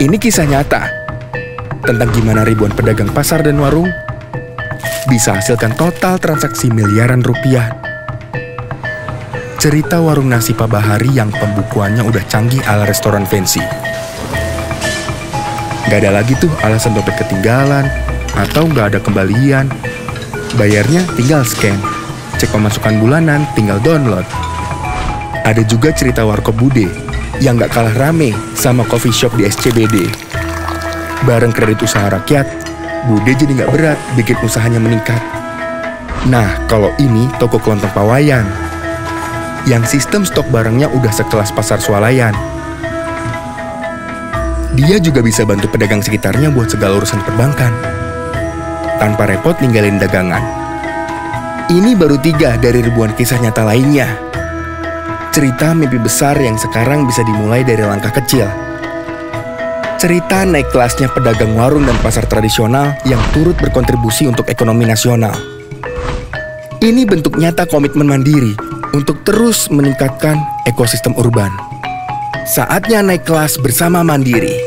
Ini kisah nyata tentang gimana ribuan pedagang pasar dan warung bisa hasilkan total transaksi miliaran rupiah. Cerita warung nasi Pak Bahari yang pembukuannya udah canggih ala restoran fancy. Gak ada lagi tuh alasan dompet ketinggalan atau gak ada kembalian. Bayarnya tinggal scan. Cek pemasukan bulanan tinggal download. Ada juga cerita warkop Bude yang gak kalah rame sama coffee shop di SCBD. Bareng kredit usaha rakyat, Bude jadi gak berat bikin usahanya meningkat. Nah, kalau ini toko kelontong Pawayan. Yang sistem stok barangnya udah sekelas pasar swalayan. Dia juga bisa bantu pedagang sekitarnya buat segala urusan perbankan. Tanpa repot ninggalin dagangan. Ini baru tiga dari ribuan kisah nyata lainnya. Cerita mimpi besar yang sekarang bisa dimulai dari langkah kecil. Cerita naik kelasnya pedagang warung dan pasar tradisional yang turut berkontribusi untuk ekonomi nasional. Ini bentuk nyata komitmen mandiri untuk terus meningkatkan ekosistem urban. Saatnya naik kelas bersama Mandiri.